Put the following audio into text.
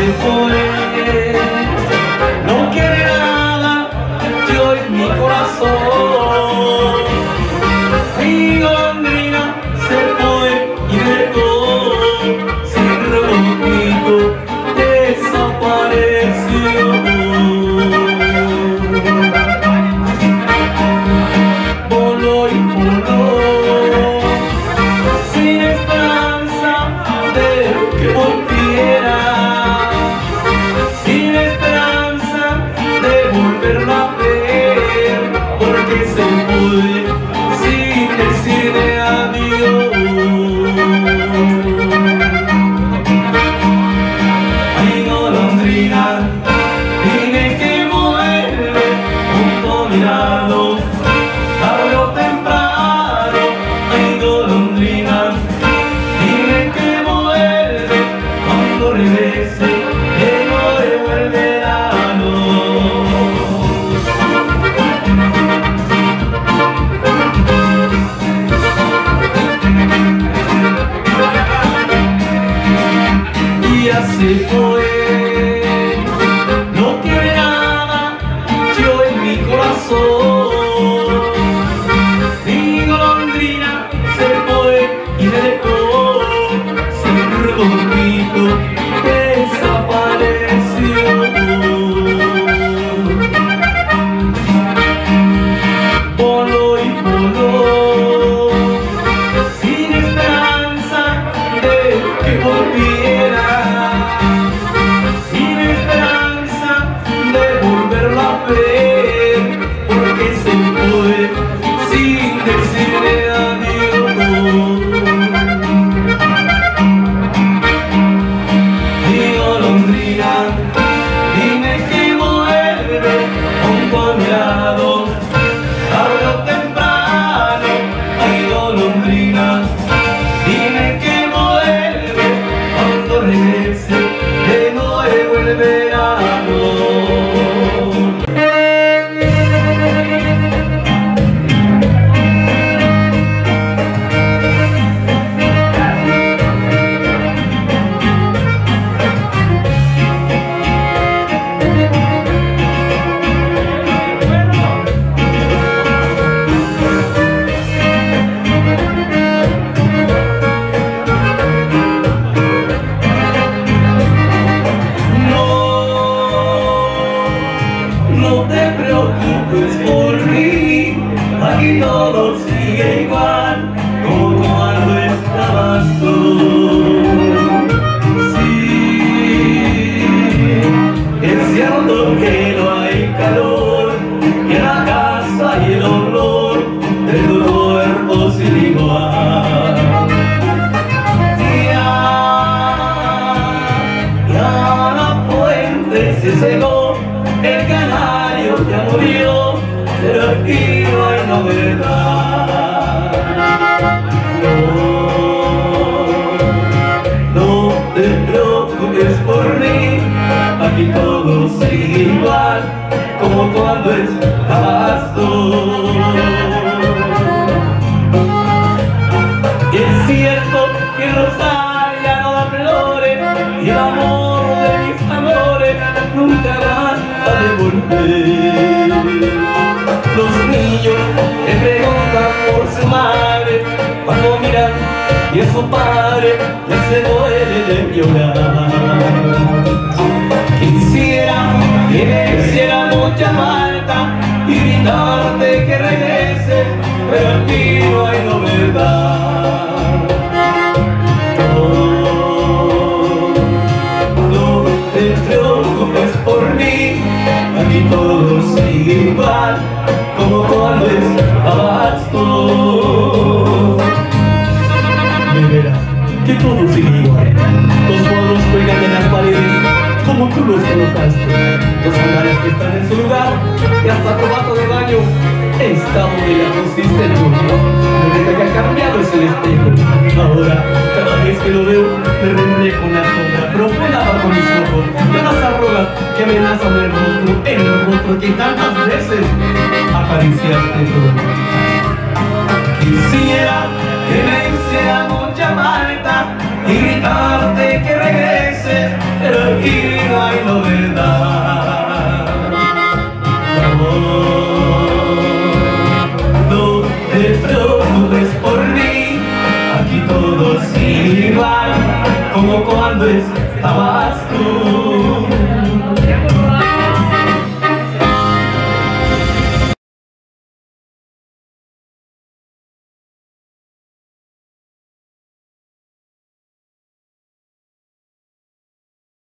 before it. nothing ya se aquí como cuando estabas tú. Y es cierto que Rosaria no da flores y el amor de mis amores nunca va a devolver. Los niños le preguntan por su madre cuando miran y a su padre ya se duele llorar. Quisiera hiciera mucha falta y gritarte que regrese, pero aquí no hay novedad. No, no te preocupes por mí, aquí todo sigue igual como cuando estabas tú. De veras, que todo sigue igual. Los cuadros cuelgan en las paredes como tú los colocaste. Los sandalias que están en su lugar y hasta tu vato de baño está donde ya pusiste tú. Lo que ha cambiado es el espejo. Ahora, cada vez que lo veo, me reflejo una sombra profunda bajo mis ojos. Y unas arrugas que amenazan el rostro, el rostro que tantas veces acariciaste tú. Quisiera que me hiciera mucha falta y